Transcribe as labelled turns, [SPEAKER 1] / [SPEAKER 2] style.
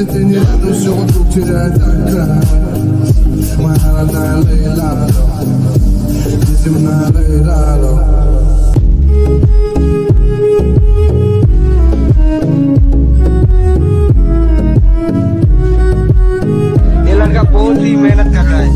[SPEAKER 1] Tirando o som do tirada Mahala leilalo Bizim na leilalo
[SPEAKER 2] ये लड़का बहुत ही मेहनत कर रहा है